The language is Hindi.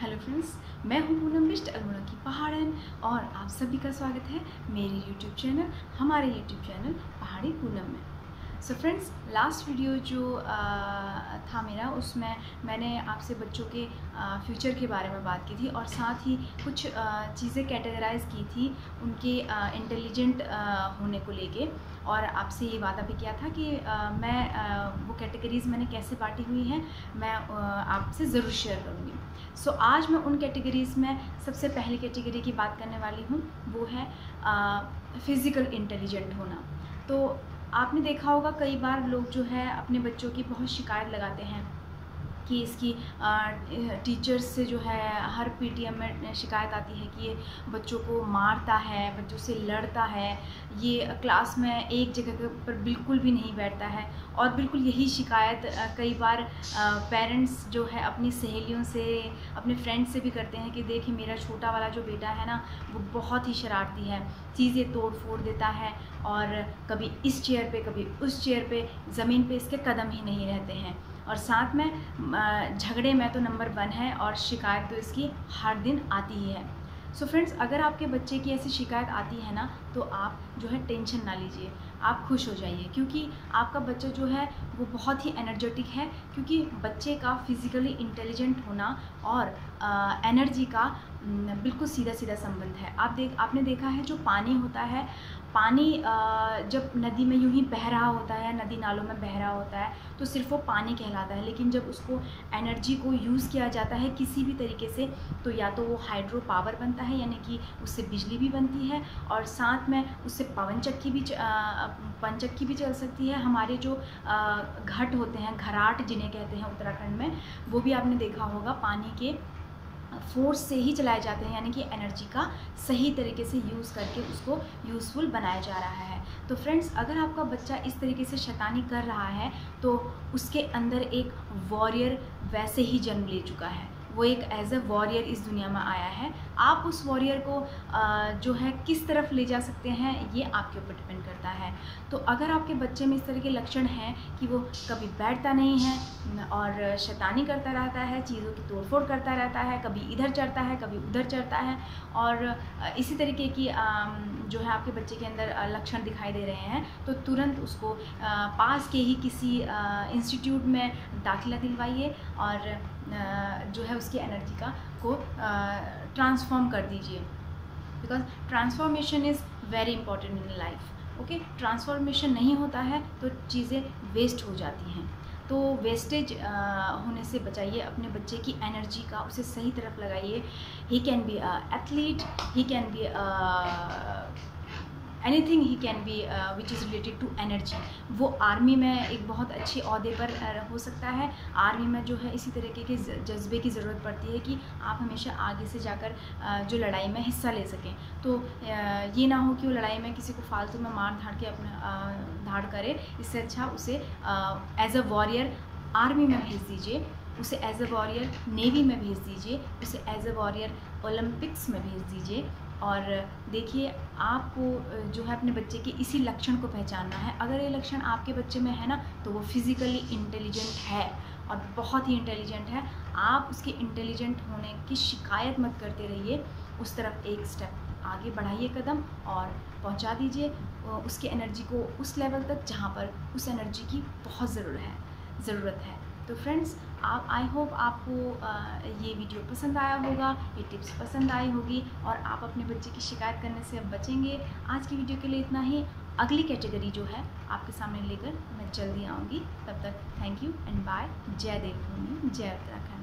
हेलो फ्रेंड्स मैं हूँ पूनम बिष्ट अल्मोड़ा की पहाड़न और आप सभी का स्वागत है मेरे यूट्यूब चैनल हमारे यूट्यूब चैनल पहाड़ी पूनम में। सो फ्रेंड्स लास्ट वीडियो जो आ, था मेरा उसमें मैंने आपसे बच्चों के फ्यूचर के बारे में बात की थी और साथ ही कुछ चीज़ें कैटेगराइज की थी उनके इंटेलिजेंट होने को लेके। और आपसे ये वादा भी किया था कि आ, मैं आ, वो कैटेगरीज़ मैंने कैसे बांटी हुई हैं मैं आपसे ज़रूर शेयर करूँगी। सो so, आज मैं उन कैटेगरीज़ में सबसे पहली कैटेगरी की बात करने वाली हूँ वो है फ़िज़िकल इंटेलिजेंट होना। तो आपने देखा होगा कई बार लोग जो है अपने बच्चों की बहुत शिकायत लगाते हैं। कि इसकी टीचर्स से जो है हर पीटीएम में शिकायत आती है कि ये बच्चों को मारता है, बच्चों से लड़ता है। ये क्लास में एक जगह पर बिल्कुल भी नहीं बैठता है। और बिल्कुल यही शिकायत कई बार पेरेंट्स जो है अपनी सहेलियों से, अपने फ्रेंड्स से भी करते हैं कि देखिए मेरा छोटा वाला जो बेटा है ना, वो बहुत ही शरारती है। चीज़ें तोड़ फोड़ देता है और कभी इस चेयर पे, कभी उस चेयर पे, ज़मीन पे इसके कदम ही नहीं रहते हैं। और साथ में झगड़े में तो नंबर वन है और शिकायत तो इसकी हर दिन आती ही है। सो so फ्रेंड्स अगर आपके बच्चे की ऐसी शिकायत आती है ना तो आप जो है टेंशन ना लीजिए। आप खुश हो जाइए क्योंकि आपका बच्चा जो है वो बहुत ही एनर्जेटिक है क्योंकि बच्चे का फिज़िकली इंटेलिजेंट होना और आ, एनर्जी का बिल्कुल सीधा सीधा संबंध है। आप देख आपने देखा है जो पानी होता है पानी जब नदी में यूँ ही बह रहा होता है नदी नालों में बह रहा होता है तो सिर्फ़ वो पानी कहलाता है। लेकिन जब उसको एनर्जी को यूज़ किया जाता है किसी भी तरीके से तो या तो वो हाइड्रो पावर बनता है, यानी कि उससे बिजली भी बनती है और साथ में उससे पवन चक्की भी पवन चक्की भी चल सकती है। हमारे जो घट होते हैं, घराट जिन्हें कहते हैं उत्तराखंड में, वो भी आपने देखा होगा, पानी के फोर्स से ही चलाए जाते हैं, यानी कि एनर्जी का सही तरीके से यूज़ करके उसको यूज़फुल बनाया जा रहा है। तो फ्रेंड्स अगर आपका बच्चा इस तरीके से शैतानी कर रहा है तो उसके अंदर एक वॉरियर वैसे ही जन्म ले चुका है। वो एक एज अ वॉरियर इस दुनिया में आया है। आप उस वॉरियर को जो है, किस तरफ़ ले जा सकते हैं, ये आपके ऊपर डिपेंड करता है। तो अगर आपके बच्चे में इस तरह के लक्षण हैं कि वो कभी बैठता नहीं है और शैतानी करता रहता है, चीज़ों की तोड़फोड़ करता रहता है, कभी इधर चढ़ता है, कभी उधर चढ़ता है और इसी तरीके की जो है आपके बच्चे के अंदर लक्षण दिखाई दे रहे हैं तो तुरंत उसको पास के ही किसी इंस्टीट्यूट में दाखिला दिलवाइए और जो है उसकी एनर्जी का, को ट्रांसफॉर्म कर दीजिए। Because transformation is very important in life okay transformation नहीं होता है तो चीज़ें वेस्ट हो जाती हैं। तो वेस्टेज होने से बचाइए अपने बच्चे की एनर्जी का, उसे सही तरफ़ लगाइए। He can be athlete he can be anything he can be which is related to energy वो आर्मी में एक बहुत अच्छे अहदे पर uh, हो सकता है। आर्मी में जो है इसी तरीके के जज्बे की ज़रूरत पड़ती है कि आप हमेशा आगे से जाकर uh, जो लड़ाई में हिस्सा ले सकें। तो uh, ये ना हो कि वो लड़ाई में किसी को फालतू में मार धाड़ के अपना धाड़ करे। इससे अच्छा उसे एज अ वॉरियर आर्मी में भेज दीजिए। उसे एज अ वॉरियर नेवी में भेज दीजिए। उसे एज अ वॉरियर ओलंपिक्स में भेज दीजिए। और देखिए आपको जो है अपने बच्चे के इसी लक्षण को पहचानना है। अगर ये लक्षण आपके बच्चे में है ना तो वो फिज़िकली इंटेलिजेंट है और बहुत ही इंटेलिजेंट है। आप उसके इंटेलिजेंट होने की शिकायत मत करते रहिए। उस तरफ़ एक स्टेप आगे बढ़ाइए कदम और पहुँचा दीजिए। उसकी एनर्जी को उस लेवल तक जहाँ पर उस एनर्जी की बहुत ज़रूरत है ज़रूरत है। तो फ्रेंड्स आप आई होप आपको ये वीडियो पसंद आया होगा, ये टिप्स पसंद आई होगी और आप अपने बच्चे की शिकायत करने से अब बचेंगे। आज की वीडियो के लिए इतना ही। अगली कैटेगरी जो है, आपके सामने लेकर मैं जल्दी आऊँगी। तब तक थैंक यू एंड बाय जय देवभूमि, जय उत्तराखंड।